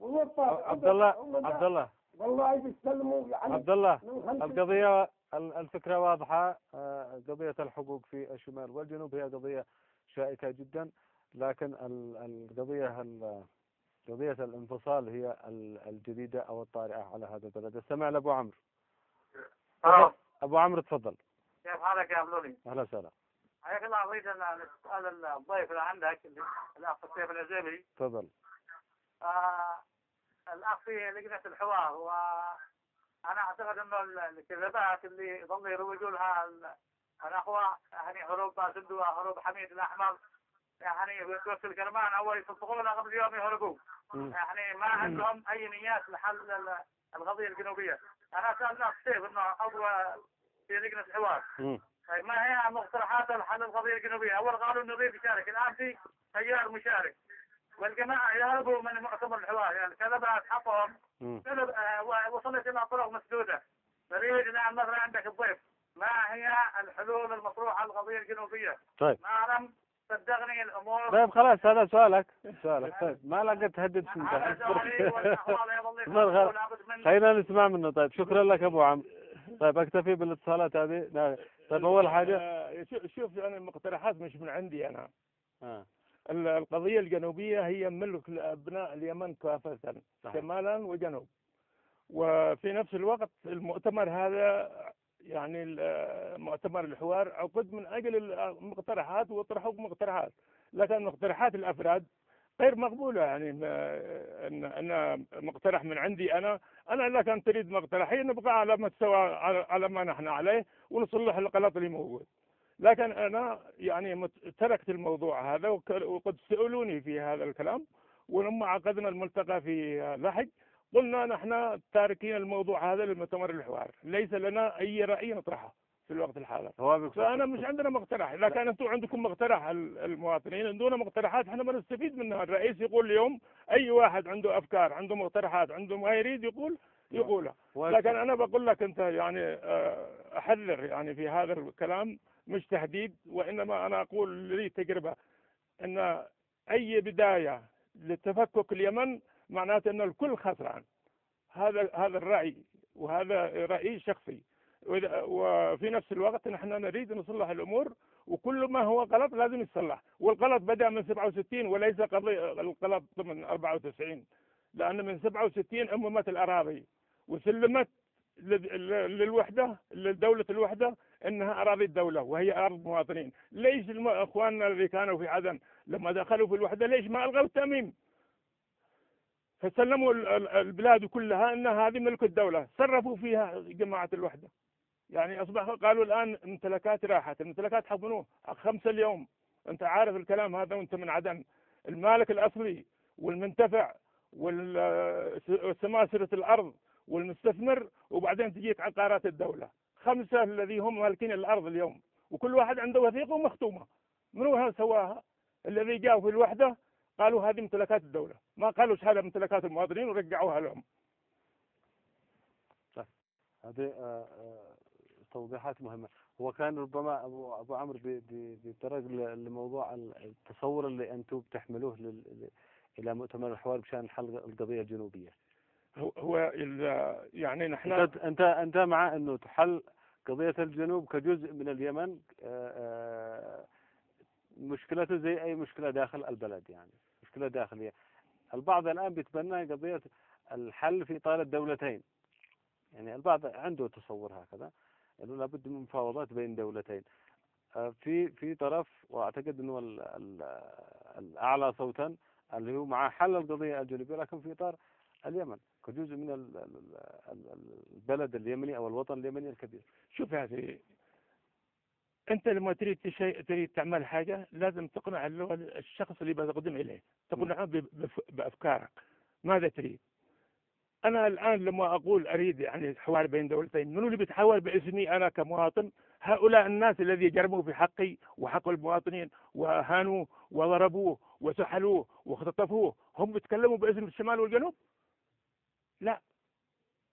طيب عبد الله عبد الله والله بيستلموا يعني عبد الله من خمس القضية ال- الفكرة واضحة آه، قضية الحقوق في الشمال والجنوب هي قضية شائكة جدا لكن ال- القضية ال- قضية الانفصال هي ال- الجديدة أو الطارئة على هذا البلد. استمع لأبو عمرو. أبو عمرو تفضل. كيف حالك يا بلولي؟ أهلا وسهلا. حياك الله أريد أن أسأل الضيف اللي عندك الأخ سيف العزيمي. تفضل. آه الاخ في لجنه الحوار وأنا أعتقد إنه ال- الكذبات اللي يظلوا يروجوا لها ال- الأخوة يعني هروب باسندوا هروب حميد الأحمر يعني يوصل كرمان أول يصفقوا لها قبل يوم يهربوا مم. يعني ما عندهم أي نيات لحل ال- القضية الجنوبية أنا سالت الاخ سيف إنه عضو في لجنة الحوار. طيب ما هي مقترحات لحل القضية الجنوبية؟ أول قالوا إنه غير يشارك، الآن في تيار مشارك. والجماعة يهربوا من مؤتمر الحوار يعني. كذب آه، و- وصلت إلى طرق مسدودة. نريد الآن مثلا عندك الضيف. ما هي الحلول المطروحة للقضية الجنوبية؟ طيب. ما لم صدقني الأمور. طيب خلاص هذا سؤالك. سؤالك. طيب ما لقيت تهدد من خلينا نسمع منه. طيب شكرا لك أبو عمرو طيب أكتفي بالاتصالات هذه. طيب أول حاجة آه، شوف- أنا المقترحات مش من عندي أنا. آه. ال- القضية الجنوبية هي ملك لأبناء اليمن كافة. شمالا وجنوب. وفي نفس الوقت المؤتمر هذا يعني مؤتمر الحوار عقد من أجل المقترحات وطرحوا مقترحات. لكن مقترحات الأفراد غير مقبولة. يعني ان أنا مقترح من عندي أنا أنا إذا كان تريد مقترحي نبقى على مستوى على ما نحن عليه ونصلح الغلط اللي موجود. لكن أنا يعني تركت الموضوع هذا وقد سألوني في هذا الكلام ولما عقدنا الملتقى في لحج قلنا نحن تاركين الموضوع هذا للمؤتمر الحوار ليس لنا أي رأي نطرحه في الوقت الحاضر. هو فأنا مش عندنا مقترح اذا كان أنتم عندكم مقترح ال- المواطنين عندنا مقترحات إحنا ما نستفيد منها. الرئيس يقول اليوم أي واحد عنده أفكار عنده مقترحات عنده ما يريد يقول يقولها. لكن أنا بقول لك أنت يعني آه، أحذر يعني في هذا الكلام مش تهديد وإنما أنا أقول لي تجربة إن أي بداية لتفكك اليمن معناته إن الكل خسران. هذا هذا الرأي وهذا رأيي شخصي وفي نفس الوقت نحن نريد نصلح الأمور وكل ما هو غلط لازم يتصلح. والغلط بدأ من 67 وليس قضيه الغلط من 94 لأن من 67 أممت الأراضي وسلمت لل- لل- للوحدة لدولة الوحدة إنها أراضي الدولة وهي ارض مواطنين، ليش إخواننا اللي كانوا في عدن لما دخلوا في الوحدة ليش ما ألغوا التاميم؟ فسلموا ال- ال- البلاد كلها إن هذه ملك الدولة، صرفوا فيها جماعة الوحدة. يعني أصبح قالوا الآن امتلاكات راحت، الممتلكات حضنوه. خمسة اليوم، أنت عارف الكلام هذا وأنت من عدن، المالك الأصلي والمنتفع والسماسرة الأرض والمستثمر وبعدين تجيك عقارات الدولة، خمسة الذي هم مالكين الأرض اليوم، وكل واحد عنده وثيقة ومختومة. منو هذا سواها؟ الذي جاءوا في الوحدة قالوا هذه ممتلكات الدولة، ما قالوا هذا ممتلكات المواطنين ورجعوها لهم. هذه آه، آه، توضيحات مهمة هو كان ربما أبو, أبو عمرو بي- بي- بيتطرق لموضوع ال- التصور اللي أنتم بتحملوه إلى مؤتمر الحوار بشأن حل القضية الجنوبية هو يعني نحن أنت أنت مع أنه تحل قضية الجنوب كجزء من اليمن آه، آه، مشكلته زي أي مشكلة داخل البلد يعني مشكلة داخلية. البعض الآن بيتبنى قضية الحل في إطار الدولتين. يعني البعض عنده تصور هكذا إنه لابد من مفاوضات بين دولتين. آه، في في طرف وأعتقد إنه ال- ال- الأعلى صوتا اللي هو مع حل القضية الجنوبية لكن في اطار اليمن. كجزء من ال- ال- ال- البلد اليمني أو الوطن اليمني الكبير. شوف يا أخي أنت لما تريد شيء تريد تعمل حاجة لازم تقنع اللي هو الشخص اللي بتقدم اليه تقنعه ب- بف- بأفكارك. ماذا تريد؟ أنا الآن لما أقول أريد يعني حوار بين دولتين منو اللي بيتحاور باسمي أنا كمواطن؟ هؤلاء الناس الذي جرموا في حقي وحق المواطنين وهانوه وضربوه وسحلوه واختطفوه هم بيتكلموا باسم الشمال والجنوب؟ لا.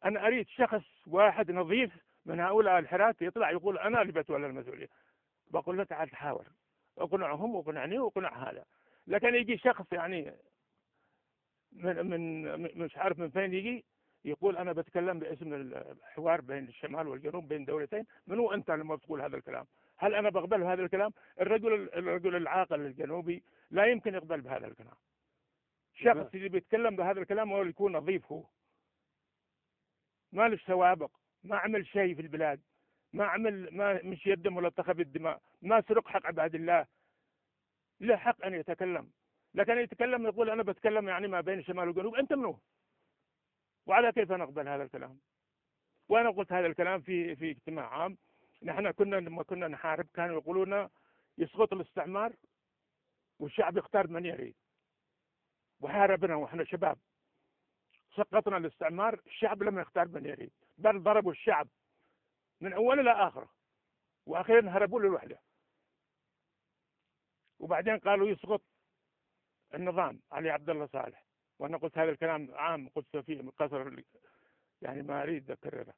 أنا أريد شخص واحد نظيف من هؤلاء الحراك يطلع يقول أنا اللي بتولى المسؤوليه بقول له تعال تحاور. اقنعهم واقنعني واقنع هذا. لكن يجي شخص يعني من من مش عارف من فين يجي يقول أنا بتكلم باسم الحوار بين الشمال والجنوب بين دولتين من هو أنت لما تقول هذا الكلام؟ هل أنا بقبل هذا الكلام؟ الرجل الرجل العاقل الجنوبي لا يمكن يقبل بهذا الكلام. شخص اللي بيتكلم بهذا الكلام هو اللي يكون نظيف هو. ما له سوابق ما عمل شيء في البلاد ما عمل ما مش يدم ولا اتخذ الدماء ما سرق حق عباد الله له حق أن يتكلم لكن يتكلم يقول أنا بتكلم يعني ما بين الشمال والجنوب أنت منو؟ وعلى كيف نقبل هذا الكلام؟ وأنا قلت هذا الكلام في في اجتماع عام نحن كنا لما كنا نحارب كانوا يقولون يسقط الاستعمار والشعب يختار من يريد وحاربنا وإحنا شباب سقطنا الاستعمار الشعب لم يختار من يريد بل ضربوا الشعب من أوله لاخره وأخيرا هربوا للوحدة. وبعدين قالوا يسقط النظام علي عبد الله صالح. وأنا قلت هذا الكلام عام قلته في قصر يعني ما أريد اكرره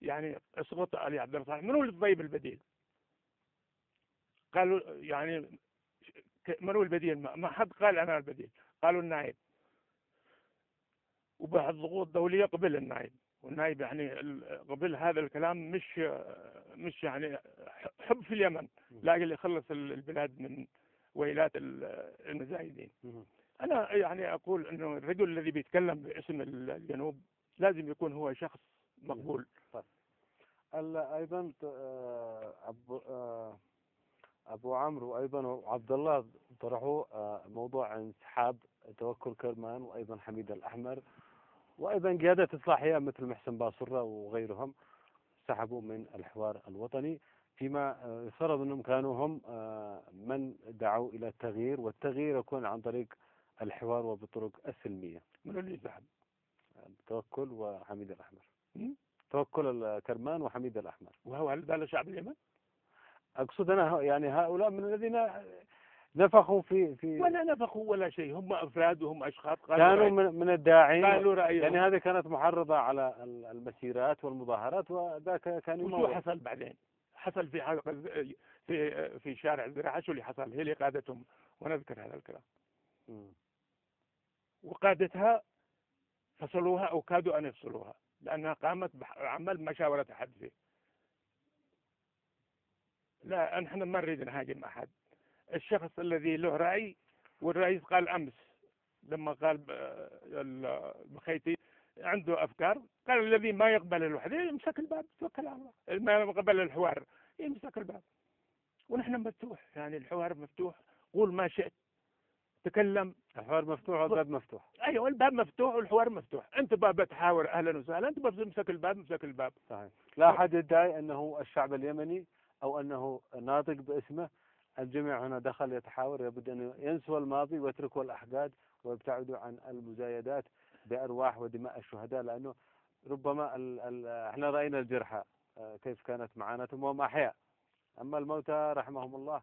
يعني اسقط علي عبد الله صالح. من هو الطيب البديل؟ قالوا يعني من هو البديل؟ ما حد قال أنا البديل. قالوا النائب. وبعد ضغوط دولية قبل النائب والنائب يعني قبل هذا الكلام مش مش يعني حب في اليمن لاجل يخلص ال- البلاد من ويلات ال- المزايدين. أنا يعني أقول إنه الرجل الذي بيتكلم باسم الجنوب لازم يكون هو شخص مقبول. ال- أيضا آه، ابو آه، أبو عمرو وأيضا وعبد الله طرحوا آه، موضوع انسحاب توكل كرمان وأيضا حميد الأحمر. وأيضا قيادة إصلاحية مثل محسن باصره وغيرهم سحبوا من الحوار الوطني فيما آه، يفترض أنهم كانوا هم آه، من دعوا إلى التغيير والتغيير يكون عن طريق الحوار وبالطرق السلمية. من اللي يسحب توكل وحميد الأحمر. مم. توكل الكرمان وحميد الأحمر. وهو هل هذا شعب اليمن؟ أقصد أنا ه- يعني هؤلاء من الذين نفخوا في في ولا نفخوا ولا شيء. هم أفراد وهم أشخاص. قالوا كانوا من من الداعين. قالوا رأيهم. يعني هذه كانت محرضة على ال- المسيرات والمظاهرات وذاك كان وشو حصل بعدين؟ حصل في في في شارع الزراعة شو اللي حصل؟ هي اللي قادتهم. ونذكر هذا الكلام. وقادتها فصلوها أو كادوا أن يفصلوها لأنها قامت بعمل مشاورة حدث لا نحن ما نريد نهاجم أحد. الشخص الذي له رأي والرئيس قال أمس لما قال ب- ال- بخيتي عنده أفكار قال الذي ما يقبل الوحدة يمسك الباب توكل على الله. ما يقبل الحوار يمسك الباب. ونحن مفتوح يعني الحوار مفتوح. قول ما شئت تكلم. الحوار مفتوح والباب مفتوح؟ أيوه الباب مفتوح والحوار مفتوح. أنت باب تحاور أهلا وسهلا أنت بس امسك الباب امسك الباب. صحيح. لا أحد يدعي أنه الشعب اليمني أو أنه ناطق باسمه الجميع هنا دخل يتحاور يبد أن ينسوا الماضي ويتركوا الأحقاد ويبتعدوا عن المزايدات بأرواح ودماء الشهداء لأنه ربما ال ال إحنا رأينا الجرحى آه، كيف كانت معاناتهم وهم أحياء. أما الموتى رحمهم الله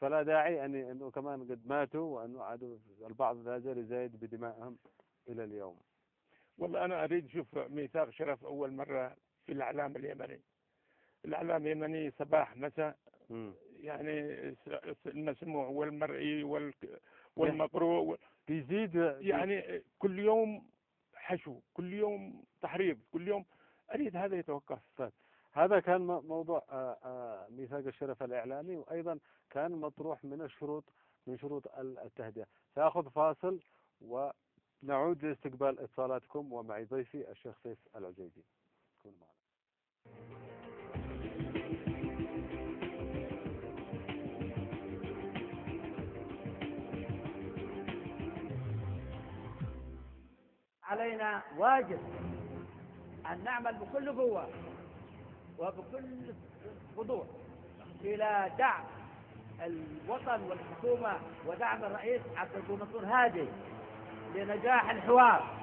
فلا داعي أن أنه كمان قد ماتوا وأنه عادوا البعض لا زال يزايد بدمائهم إلى اليوم. والله أنا أريد أشوف ميثاق شرف أول مرة في الإعلام اليمني. الإعلام اليمني صباح مساء. يعني المسموع والمرئي وال والمقروء بيزيد يعني كل يوم حشو كل يوم تحريض كل يوم أريد هذا يتوقف. هذا كان موضوع آه، آه، ميثاق الشرف الإعلامي وأيضا كان مطروح من الشروط من شروط ال- التهدئة. سأخذ فاصل ونعود لاستقبال اتصالاتكم ومعي ضيفي الشيخ سيف العجيبي. كونوا معنا. علينا واجب أن نعمل بكل قوة وبكل خضوع إلى دعم الوطن والحكومة ودعم الرئيس عبد المنصور هادي لنجاح الحوار.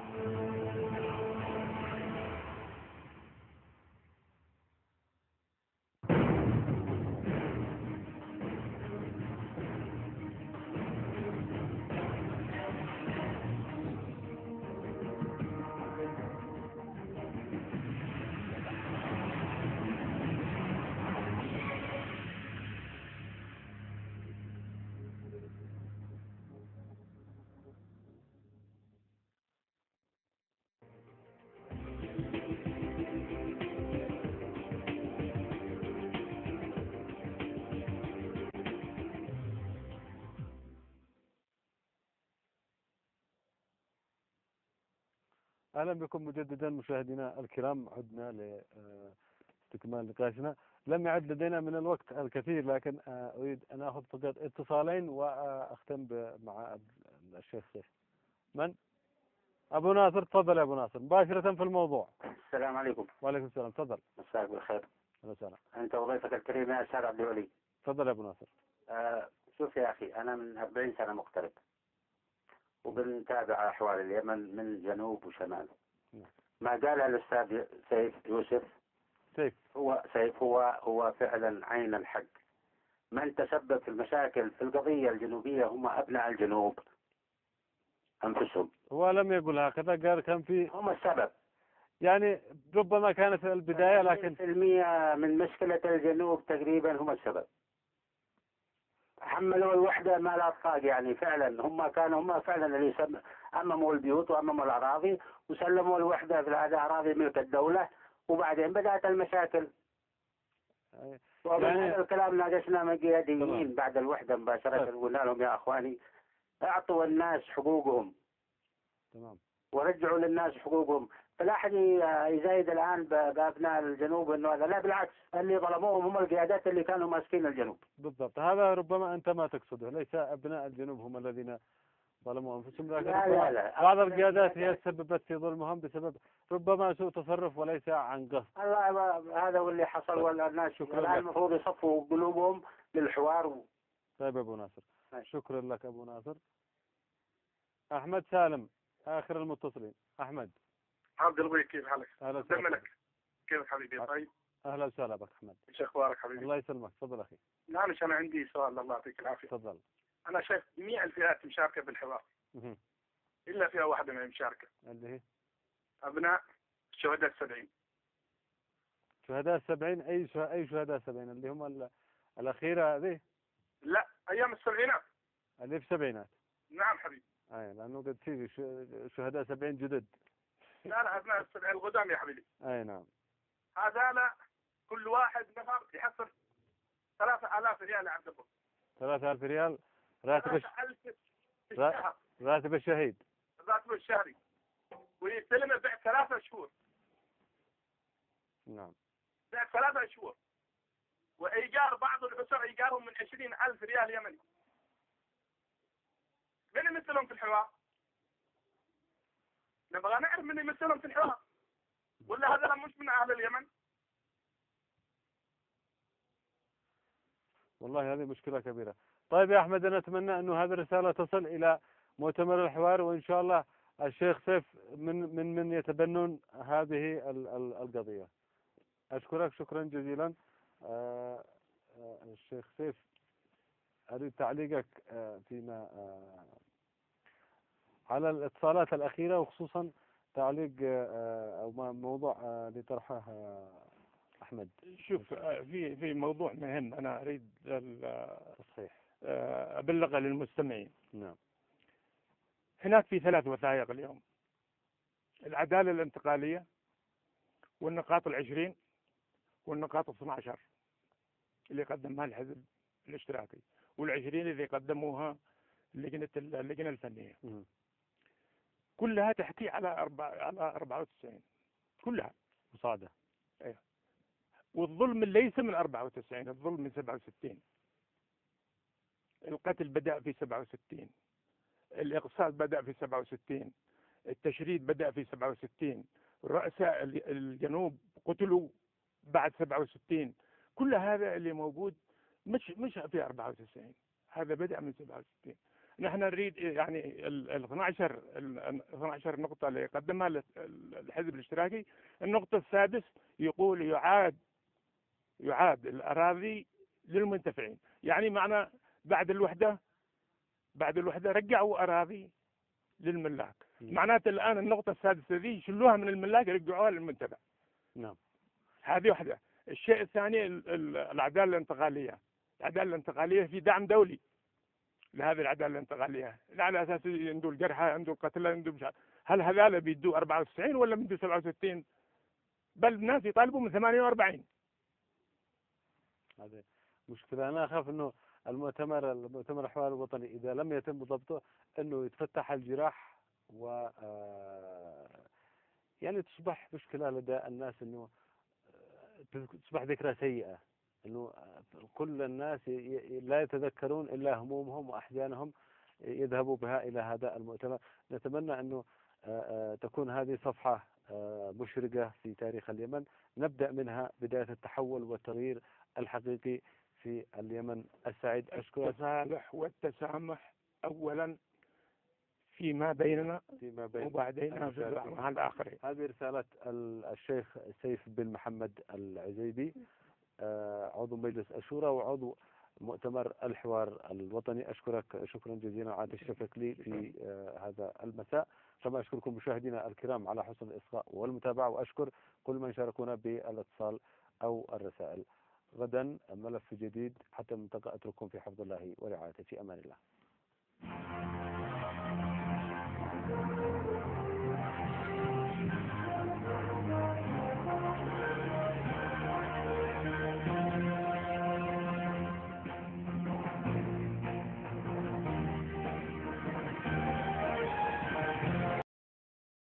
أهلا بكم مجددا مشاهدينا الكرام عدنا لاستكمال نقاشنا. لم يعد لدينا من الوقت الكثير لكن آه، أريد أن أخذ فقط اتصالين وأختم ب- مع ال- الشيخ سيف من؟ أبو ناصر تفضل يا أبو ناصر. مباشرة في الموضوع. السلام عليكم. وعليكم السلام. تفضل. مساك بالخير. أهلا وسهلا. أنت وضيفك الكريم يا أستاذ عبد الولي تفضل يا أبو ناصر. آه شوف يا أخي أنا من 40 سنة مغترب وبنتابع أحوال اليمن من جنوب وشمال. نعم. ما قال الأستاذ سيف يوسف؟ سيف. هو سيف هو هو فعلا عين الحق. من تسبب في المشاكل في القضية الجنوبية هم أبناء الجنوب. أنفسهم. هو لم يقل هكذا قال كان في هم السبب. يعني ربما كانت البداية لكن 80% من مشكلة الجنوب تقريبا هم السبب. حملوا الوحدة ما لا طاق يعني فعلا هم كانوا هم فعلا اللي أمموا البيوت وأمموا الأراضي وسلموا الوحدة في هذه أراضي ملك الدولة وبعدين بدأت المشاكل يعني- هذا الكلام ناقشنا من. قياديين بعد الوحدة مباشرة طيب. قلنا لهم يا أخواني أعطوا الناس حقوقهم تمام ورجعوا للناس حقوقهم فلا أحد يزايد الآن بأبناء الجنوب إنه هذا. لا بالعكس اللي ظلموهم هم القيادات اللي كانوا ماسكين الجنوب. بالضبط. هذا ربما أنت ما تقصده. ليس أبناء الجنوب هم الذين ظلموا أنفسهم لكن لا لا لا. بعض القيادات هي سببت في ظلمهم بسبب ربما سوء تصرف وليس عن قصد. الله هذا هو اللي حصل والناس شكراً الان. المفروض يصفوا قلوبهم للحوار و... طيب أبو ناصر. ماشي. شكرا لك أبو ناصر. أحمد سالم آخر المتصلين. أحمد. عبد الغي كيف حالك؟ أهلا وسهلا. كيف حبيبي؟ طيب؟ أهلا وسهلا بك أحمد. إيش أخبارك حبيبي؟ الله يسلمك. تفضل أخي. معلش أنا عندي سؤال. الله يعطيك العافية. تفضل. أنا شايف جميع الفئات مشاركة بالحوار. إلا فئة واحدة ما هي مشاركه اللي هي؟ أبناء الشهداء السبعين. شهداء السبعين؟ أي شه... أي شهداء السبعين؟ اللي هم ال... الأخيرة هذه؟ لا أيام السبعينات. اللي في سبعينات نعم حبيبي. أي لأنه قد في شهداء سبعين جدد. لا ابناء السبعين القدام يا حبيبي. أي نعم. هذا كل واحد نفر يحصل ثلاثة آلاف ريال يا عبد الله. ثلاثة ألف ريال؟ راتب الش... راتب الشهيد. راتبه الشهري. ويستلمه بعد ثلاثة شهور. نعم. بعد ثلاثة شهور. وإيجار بعض الأسر إيجارهم من عشرين ألف ريال يمني. من يمثلهم في الحوار؟ نبغى نعرف من يمثلهم في الحوار. ولا هذا مش من أهل اليمن؟ والله هذه مشكلة كبيرة. طيب يا أحمد أنا أتمنى أنه هذه الرسالة تصل إلى مؤتمر الحوار وإن شاء الله الشيخ سيف من من من يتبنون هذه ال- ال- القضية. أشكرك شكرا جزيلا. آه، آه، الشيخ سيف أريد تعليقك آه، فيما على الاتصالات الأخيرة وخصوصا تعليق آه، أو ما- موضوع آه، اللي طرحه آه، أحمد. شوف آه، في في موضوع مهم أنا أريد ال- تصحيح. آه، أبلغه للمستمعين. نعم. هناك في ثلاث وثائق اليوم. العدالة الانتقالية والنقاط العشرين والنقاط 12 اللي قدمها الحزب الاشتراكي والعشرين اللي قدموها لجنة اللجنة الفنية. مم. كلها تحكي على أربعة على 94 كلها. مساعدة والظلم ليس من 94 الظلم من 67 القتل بدأ في 67 الإقصاء بدأ في 67 التشريد بدأ في 67 رؤساء ال- الجنوب قتلوا بعد 67 كل هذا اللي موجود مش مش في 94 هذا بدأ من 67 نحن نريد يعني ال ال 12 ال 12 نقطة اللي قدمها ال- ال- الحزب الاشتراكي النقطة السادس يقول يعاد يعاد الأراضي للمنتفعين. يعني معنى بعد الوحدة بعد الوحدة رجعوا أراضي للملاك. معناته الآن النقطة السادسة دي يشلوها من الملاك يرجعوها للمنتفع. نعم. هذه واحدة. الشيء الثاني ال- ال- العدالة الانتقالية. العدالة الانتقالية في دعم دولي. لهذه العدالة الانتقالية لا على أساس عنده الجرحى عنده القتلى عنده مش. هل هذول بيدوا 64 ولا بيدوا 67 بل الناس يطالبوا من 48 هذه مشكلة. أنا أخاف أنه المؤتمر المؤتمر الحوار الوطني إذا لم يتم ضبطه أنه يتفتح الجراح و آه، يعني تصبح مشكلة لدى الناس أنه آه، تصبح ذكرى سيئة. أنه آه، كل الناس لا يتذكرون إلا همومهم وأحزانهم يذهبوا بها إلى هذا المؤتمر. نتمنى أنه آه، آه، تكون هذه صفحة آه، مشرقة في تاريخ اليمن. نبدأ منها بداية التحول والتغيير الحقيقي في اليمن السعيد. أشكرك. التصالح والتسامح أولا فيما بيننا فيما بين وبعدين. مع الآخرين. هذه رسالة ال- الشيخ سيف بن محمد العزيبي. عضو مجلس الشورى وعضو مؤتمر الحوار الوطني. أشكرك شكرا جزيلا عاد الشفقلي في آه، هذا المساء. كما أشكركم مشاهدينا الكرام على حسن الإصغاء والمتابعة وأشكر كل من شاركونا بالاتصال أو الرسائل. غدا ملف جديد. حتى الملتقى أترككم في حفظ الله ورعايته. في أمان الله.